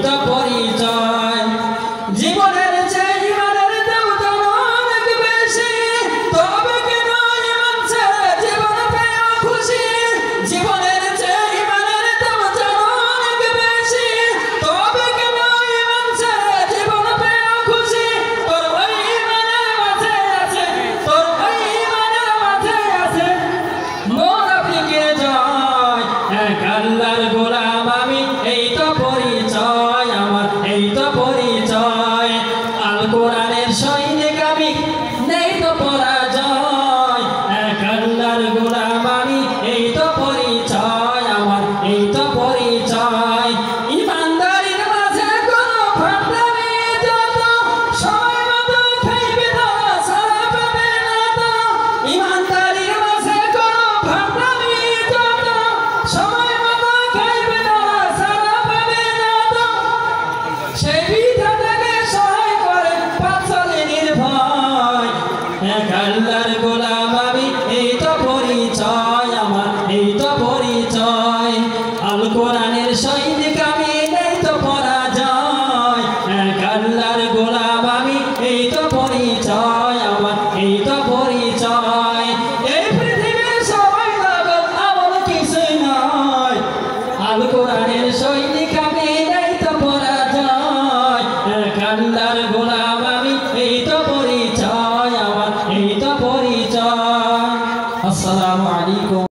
Então, muita bola. সৈনিক আমি, নেই তো পরাজয়। এক আল্লাহর গোলাম আমি, এই তো পরিচয় আমার, এই তো পরিচয়। ইমানদারির মাঝে কোনো ফাটাবে যত, সময় মতো খাইবে তো, সারা পাবে না তো। ইমানদারির মাঝে কোনো ফাটাবে যত, সময় মতো খাইবে তো, সারা পাবে না তো। সেই আল্লাহর গোলাম আমি এই তো পরিচয় আমার এই তো পরিচয়। আল কোরআনের সই